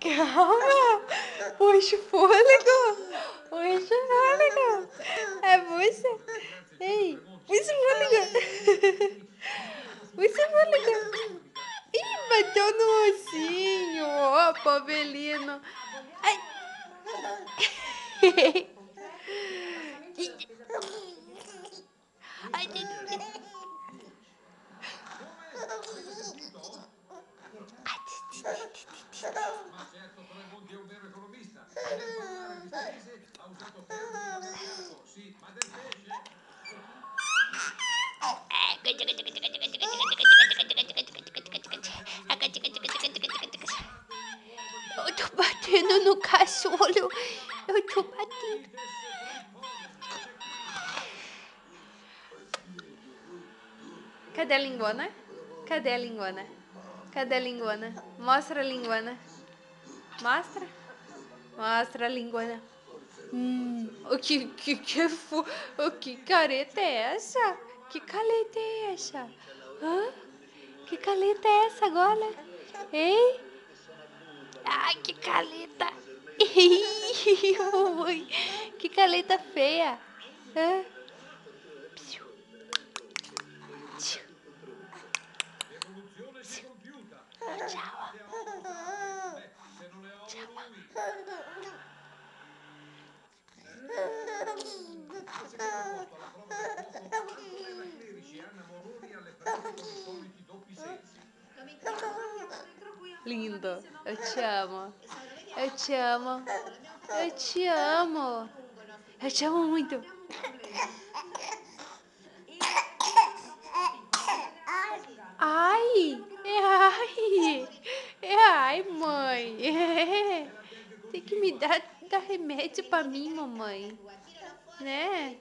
Calma! Puxa fôlego! Puxa fôlego! É puxa! Ei! Puxa fôlego! Puxa fôlego! Ó, oh, Pavelino! Ai! Ai, Ma batendo no cachorro. Eu tô batendo. Cadê a linguana? Cadê a linguana? Cadê a linguana? Mostra a linguana. Mostra. Mostra a linguana. Hum, o que que que fu, o que careta é essa? Que caleta é essa? Hã? Que caleta é essa agora? Hein? Ai, que caleta! Que caleta feia! Hã? Psiu. Psiu. Lindo, eu te amo. Eu te amo. Eu te amo. Eu te amo muito. Ai, ai, ai, mãe. Tem que me dar, dar remédio pra mim, mamãe. Né?